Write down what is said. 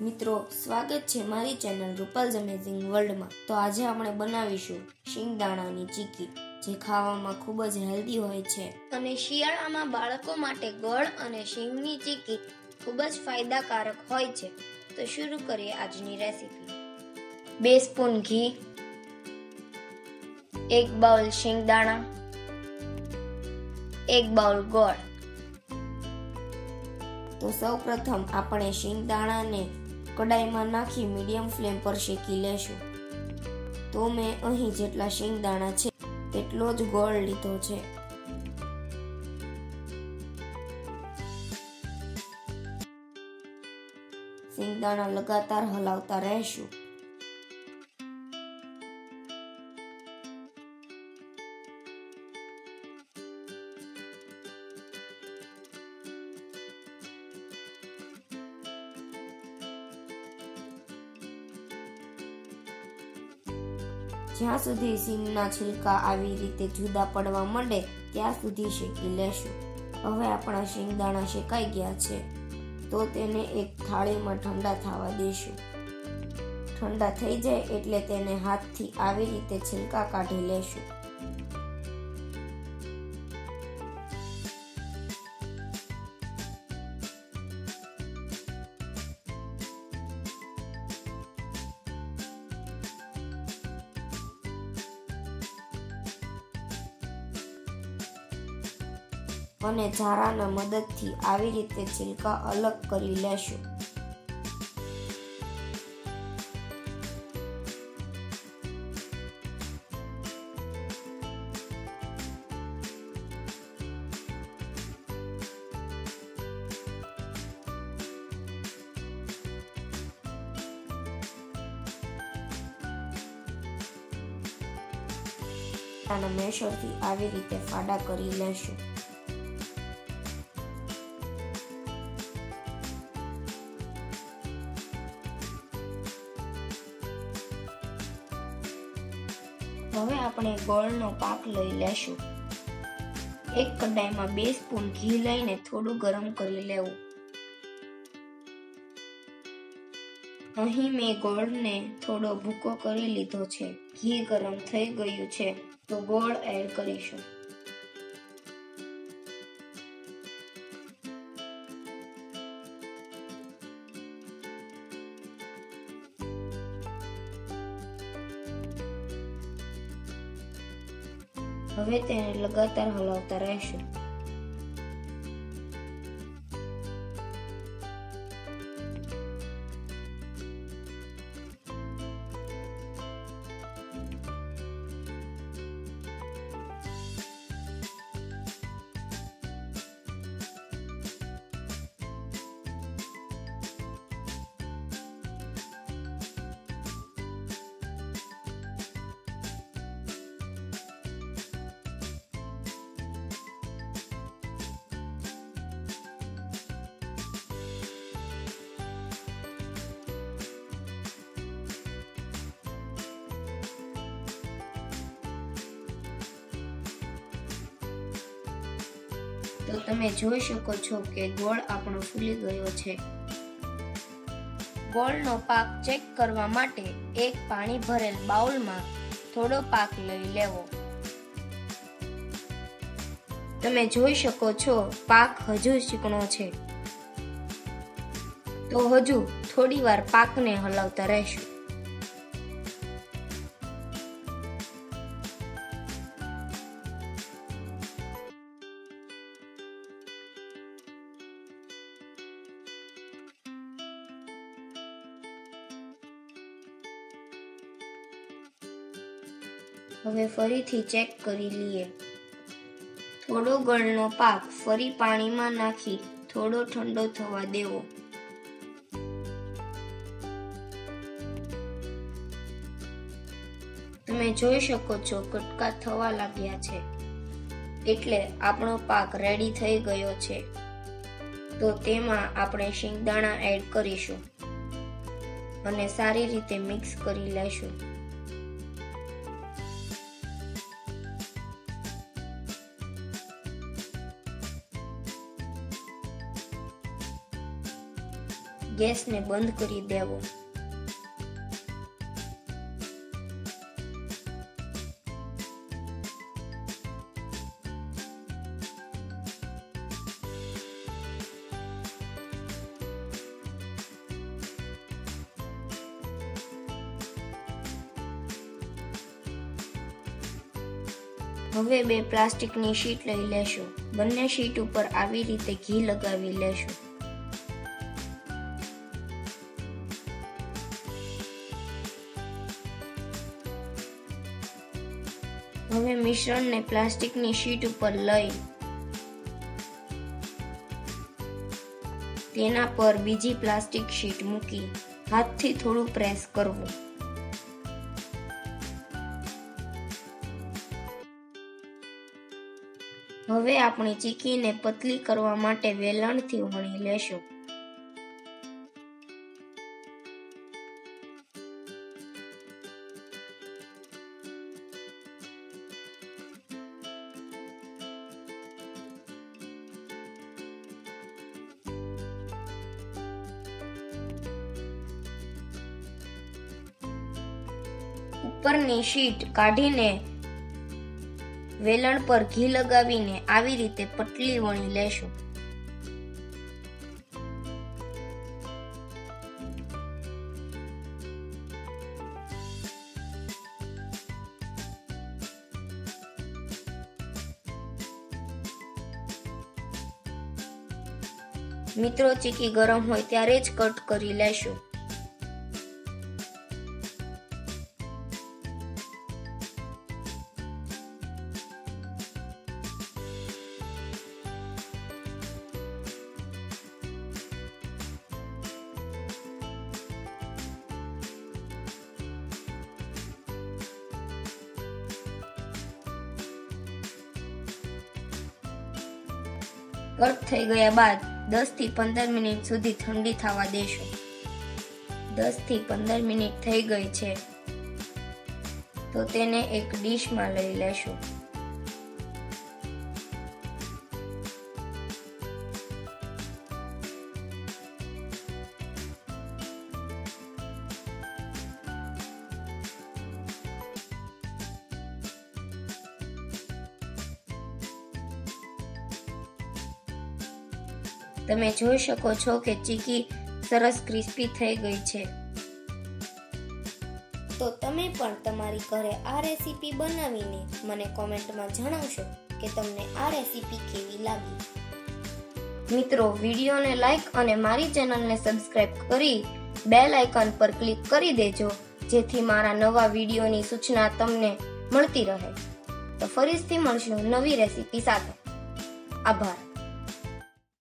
મિત્રો, સ્વાગત છે મારી ચેનલ રૂપલ્સ અમેઝિંગ વર્લ્ડમાં તો આજે આપણે બનાવીશું શિંગદાણાની ચીકી, જે ખાવામાં ખૂબ જ હેલ્ધી હોય છે. અને શિયાળામાં બાળકો માટે ગોળ અને શીંગની ચીકી ખૂબ જ ફાયદાકારક હોય છે. તો શરૂ કરીએ આજની રેસીપી બે સ્પૂન ઘી, એક બાઉલ શિંગદાણા, એક બાઉલ ગોળ. તો સૌપ્રથમ આપણે શિંગદાણાને કડાઈમાં નાખી મીડિયમ ફ્લેમ પર શેકી લેશું. તો મેં અહીં જેટલા શિંગદાણા છે તેટલો જ ગોળ લીધો છે. શેંગદાણા લગાતાર હલાવતા રહેશું. જ્યાં સુધી સિંગના છિલકા આવી રીતે જુદા પડવા માંડે, ત્યાં સુધી શેકી લેશું. હવે આપણા શિંગદાણા શેકાઈ ગયા છે. તો તેને એક થાળીમાં ઠંડા થવા દેશું. ઠંડા થઈ જાય એટલે તેને હાથથી આવી રીતે છિલકા કાઢી લેશું. અને ઝારાના મદદથી આવી રીતે છિલકા અલગ કરી લેશું. અને મેશરથી આવી રીતે ફાડા કરી લેશું. હવે આપણે ગોળનો પાક લઈ લેશું. એક કડાઈમાં બે સ્પૂન ઘી લઈને થોડું ગરમ કરી લેવું. અહીં મેં ગોળને થોડો ભૂકો કરી લીધો છે. ઘી ગરમ થઈ ગયું છે, તો ગોળ એડ કરીશું. હવે તેને લગાતાર હલાવતા રહેશું. તો તમે જોઈ શકો છો કે ગોળ આપણો ફૂલી ગયો છે. ગોળનો પાક ચેક કરવા માટે એક પાણી ભરેલ બાઉલમાં થોડો પાક લઈ લેવો. તમે જોઈ શકો છો પાક હજુ ચીકણો છે. તો હજુ થોડી વાર પાકને હલાવતા રહેશું. હવે ફરીથી ચેક કરી લઈએ. થોડો ગળનો પાક ફરી પાણીમાં નાખી થોડો ઠંડો થવા દેવો. તમે જોઈ શકો છો કટકા થવા લાગ્યા છે. એટલે આપણો પાક રેડી થઈ ગયો છે. તો તેમાં આપણે શિંગદાણા એડ કરીશું. અને સારી રીતે મિક્સ કરી લેશું. ગેસને બંધ કરી દેવો હવે બે પ્લાસ્ટિકની શીટ લઈ લેશું. બંને શીટ ઉપર આવી રીતે ઘી લગાવી લેશું. મિશ્રણને પ્લાસ્ટિકની શીટ ઉપર લઈ તેના પર બીજી પ્લાસ્ટિક શીટ મૂકી હાથથી થોડું પ્રેસ કરવું. હવે આપણી ચીકીને પતલી કરવા માટે વેલણથી વણી લેશું. ઉપરની શીટ કાઢીને વેલણ પર ઘી લગાવીને આવી રીતે પટલી વણી લેશું. મિત્રો, ચીકી ગરમ હોય ત્યારે જ કટ કરી લેશું. કટ થઈ ગયા બાદ 10 થી 15 મિનિટ સુધી ઠંડી થવા દેશું. 10 થી 15 મિનિટ થઈ ગઈ છે. તો તેને એક ડીશમાં લઈ લેશું. તમે જોઈ શકો છો કે ચીકી સરસ ક્રિસ્પી થઈ ગઈ છે. તો તમે પણ તમારી ઘરે આ રેસીપી બનાવીને મને કોમેન્ટમાં જણાવશો કે તમને આ રેસીપી કેવી લાગી. મિત્રો વિડીયોને લાઈક અને મારી ચેનલને સબસ્ક્રાઇબ કરી બેલ આઇકન પર ક્લિક કરી દેજો જેથી મારા નવા વિડીયોની સૂચના તમને મળતી રહે. તો ફરીથી મળશું નવી રેસીપી સાથે. આભાર.